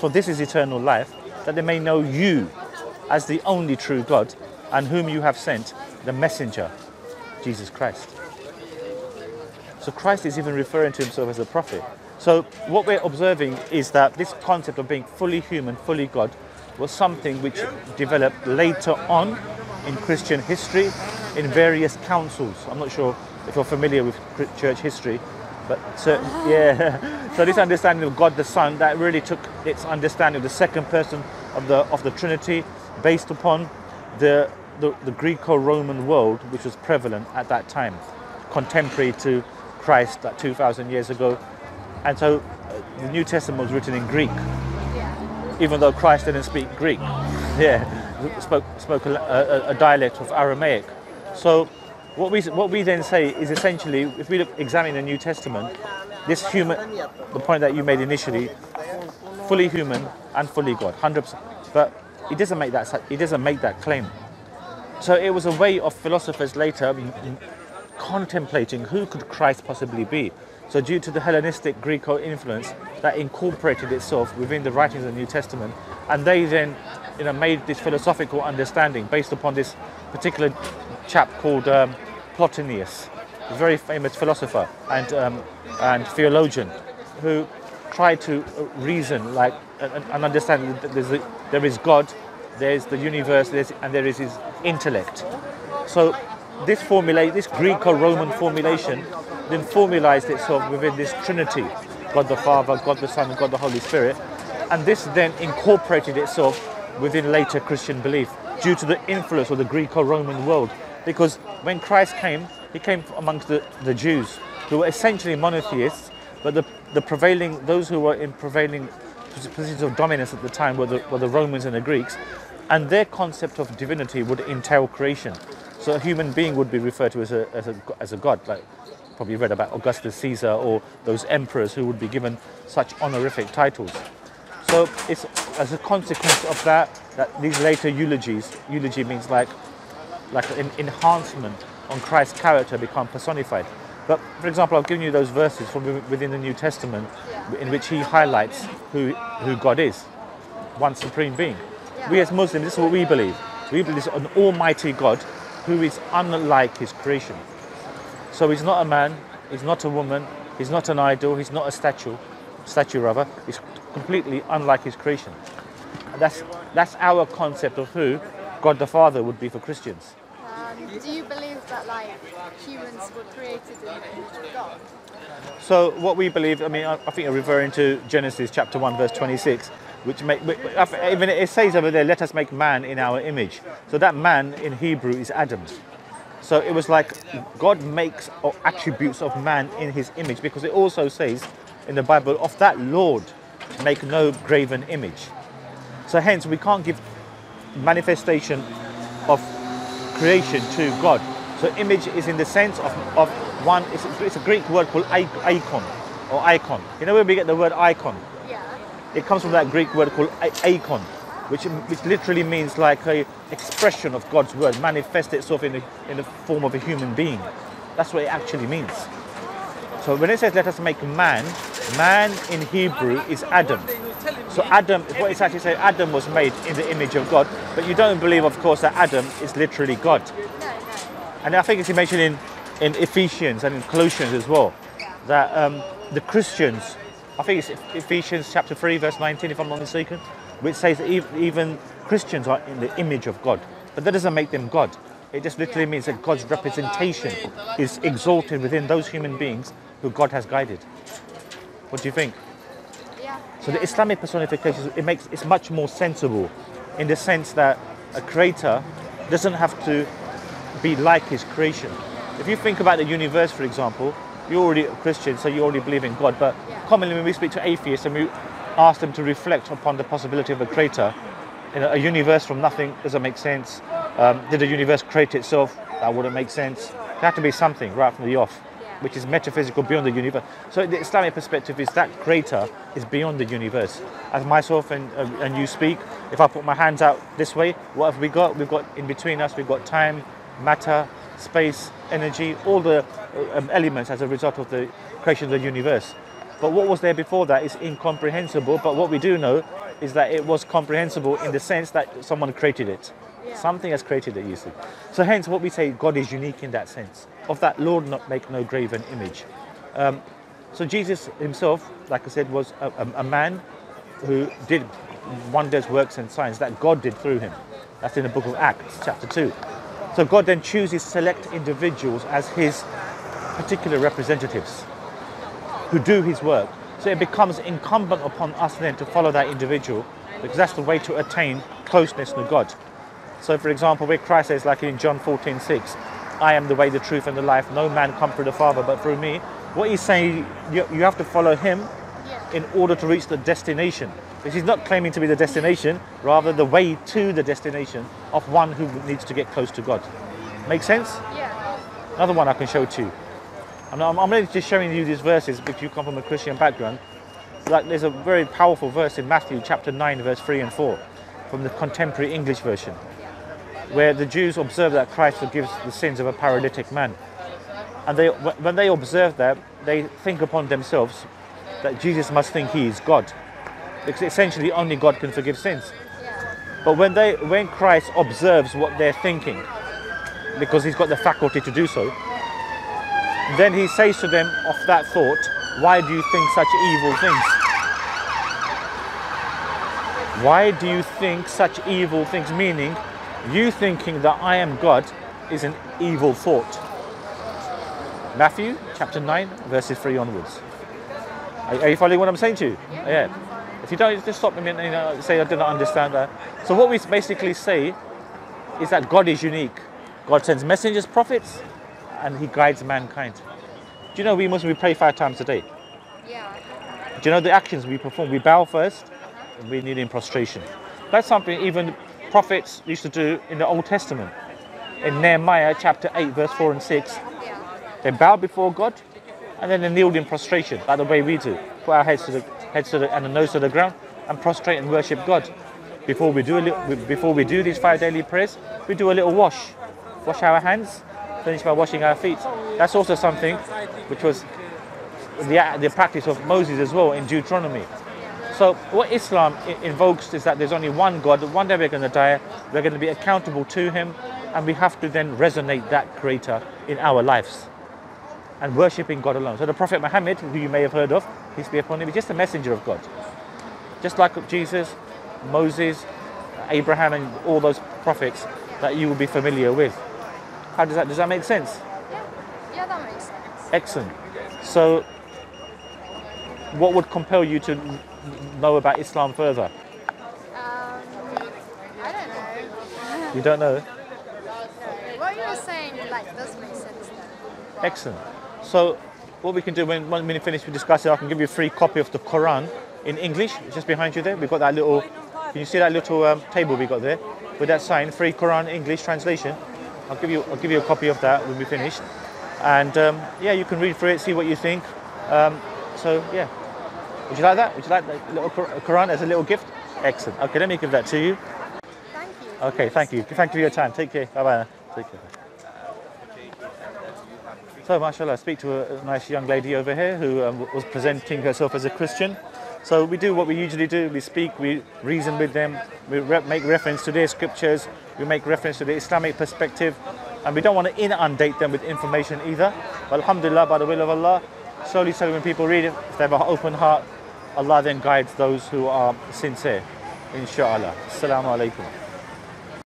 for this is eternal life, that they may know you as the only true God and whom you have sent, the messenger, Jesus Christ. So Christ is even referring to himself as a prophet. So what we're observing is that this concept of being fully human, fully God, was something which developed later on in Christian history in various councils. I'm not sure if you're familiar with church history, but certain, yeah. so this understanding of God the Son that really took its understanding of the second person of the of the Trinity based upon the the, the Greco-Roman world which was prevalent at that time, contemporary to Christ that 2,000 years ago. And so uh, the New Testament was written in Greek, even though Christ didn't speak Greek. Yeah, spoke spoke a, a, a dialect of Aramaic. So what we what we then say is essentially, if we look, examine the New Testament, this human, the point that you made initially, fully human and fully God, hundred percent. But he doesn't make that he doesn't make that claim. So it was a way of philosophers later contemplating who could Christ possibly be. So due to the Hellenistic Greco influence that incorporated itself within the writings of the New Testament, and they then you know, made this philosophical understanding based upon this particular chap called um, Plotinus, a very famous philosopher and, um, and theologian, who tried to reason like and, and understand that a, there is God, there's the universe, there's, and there is his intellect. So this formula, this Greco-Roman formulation, then formalized itself within this Trinity, God the Father, God the Son, and God the Holy Spirit, and this then incorporated itself within later Christian belief due to the influence of the Greco-Roman world. Because when Christ came, he came amongst the, the Jews, who were essentially monotheists, but the, the prevailing, those who were in prevailing positions of dominance at the time were the, were the Romans and the Greeks, and their concept of divinity would entail creation. So a human being would be referred to as a, as a, as a god, like probably read about Augustus Caesar or those emperors who would be given such honorific titles. So it's as a consequence of that that these later eulogies, eulogy means like like an enhancement on Christ's character become personified. But for example, I've given you those verses from within the New Testament in which he highlights who, who God is, one supreme being. We as Muslims, this is what we believe. We believe an almighty God who is unlike his creation. So he's not a man, he's not a woman, he's not an idol, he's not a statue, statue rather, he's completely unlike his creation. That's, that's our concept of who God the Father would be for Christians. Um, do you believe that like humans were created in the image of God? So what we believe, I mean, I, I think you're referring to Genesis chapter 1 verse 26, which make, even it says over there, let us make man in our image. So that man in Hebrew is Adam. So it was like God makes attributes of man in his image because it also says in the Bible, of that Lord make no graven image. So hence we can't give manifestation of creation to God. So image is in the sense of, of one, it's, it's a Greek word called icon or icon. You know where we get the word icon? Yeah. It comes from that Greek word called icon, which, which literally means like a expression of God's word, manifest itself in the, in the form of a human being. That's what it actually means. So when it says let us make man, man in Hebrew is Adam. So Adam, what it's actually saying, Adam was made in the image of God, but you don't believe, of course, that Adam is literally God. And I think it's mentioned in, in Ephesians and in Colossians as well, that um, the Christians, I think it's Ephesians chapter 3, verse 19, if I'm not mistaken, which says that even Christians are in the image of God. But that doesn't make them God. It just literally means that God's representation is exalted within those human beings who God has guided. What do you think? Yeah. So the Islamic personification it makes it's much more sensible in the sense that a creator doesn't have to be like his creation. If you think about the universe, for example, you're already a Christian, so you already believe in God. But commonly, when we speak to atheists and we ask them to reflect upon the possibility of a creator, you know, a universe from nothing doesn't make sense. Um, did the universe create itself? That wouldn't make sense. There had to be something right from the off which is metaphysical beyond the universe. So the Islamic perspective is that creator is beyond the universe. As myself and, uh, and you speak, if I put my hands out this way, what have we got? We've got in between us, we've got time, matter, space, energy, all the uh, um, elements as a result of the creation of the universe. But what was there before that is incomprehensible. But what we do know is that it was comprehensible in the sense that someone created it. Yeah. Something has created it, you see. So hence what we say God is unique in that sense. Of that Lord not make no graven image. Um, so Jesus himself, like I said, was a, a, a man who did wonders, works and signs that God did through him. That's in the book of Acts, chapter 2. So God then chooses select individuals as his particular representatives who do his work. So it becomes incumbent upon us then to follow that individual because that's the way to attain closeness to God. So, for example, where Christ says, like in John 14 6, I am the way, the truth, and the life. No man come through the Father but through me. What he's saying, you, you have to follow him Yeah. in order to reach the destination. Because he's not claiming to be the destination, rather the way to the destination of one who needs to get close to God. Make sense? Yeah. Another one I can show to you. I'm, I'm, I'm really just showing you these verses because you come from a Christian background. Like there's a very powerful verse in Matthew chapter 9, verse 3 and 4 from the contemporary English version, where the Jews observe that Christ forgives the sins of a paralytic man. And they, when they observe that, they think upon themselves that Jesus must think he is God. Because essentially only God can forgive sins. But when they when Christ observes what they're thinking, because he's got the faculty to do so, then he says to them of that thought, why do you think such evil things? Why do you think such evil things? Meaning, you thinking that I am God is an evil thought. Matthew chapter 9, verses 3 onwards. Are, are you following what I'm saying to you? Yeah. If you don't, just stop me and you know, say I didn't understand that. So what we basically say is that God is unique. God sends messengers, prophets, and He guides mankind. Do you know we Muslims we pray five times a day? Yeah. Do you know the actions we perform? We bow first, uh-huh. and we kneel in prostration. That's something even prophets used to do in the Old Testament. In Nehemiah chapter 8, verse 4 and 6, they bowed before God and then they kneeled in prostration, like the way we do. Put our heads to the heads to the and the nose to the ground and prostrate and worship God. Before we do a little, before we do these five daily prayers, we do a little wash. Wash our hands, finish by washing our feet. That's also something which was the, the practice of Moses as well in Deuteronomy. So what Islam invokes is that there's only one God. That one day we're going to die. We're going to be accountable to Him, and we have to then resonate that Creator in our lives and worshipping God alone. So the Prophet Muhammad, who you may have heard of, peace be upon him, is just a messenger of God. Just like Jesus, Moses, Abraham, and all those prophets that you will be familiar with. How does that does that make sense? Yeah. Yeah, that makes sense. Excellent. So, what would compel you to know about Islam further? Um, I don't know. You don't know. No. What you were saying, like, does make sense though. Excellent. So, what we can do when when we finish with discussing, I can give you a free copy of the Quran in English. Just behind you there. We've got that little. Can you see that little um, table we got there with that sign, free Quran English translation? I'll give you I'll give you a copy of that when we finish, and um, yeah, you can read through it, see what you think. Um, so yeah, would you like that? Would you like the little Quran as a little gift? Excellent. Okay, let me give that to you. Thank you. Okay, thank you. Thank you for your time. Take care. Bye bye. Take care. So, mashallah, I speak to a, nice young lady over here who um, was presenting herself as a Christian. So, we do what we usually do we speak, we reason with them, we re- make reference to their scriptures, we make reference to the Islamic perspective, and we don't want to inundate them with information either. But, alhamdulillah, by the will of Allah, slowly, slowly, when people read it, if they have an open heart, Allah then guides those who are sincere. Inshallah. Assalamu alaikum.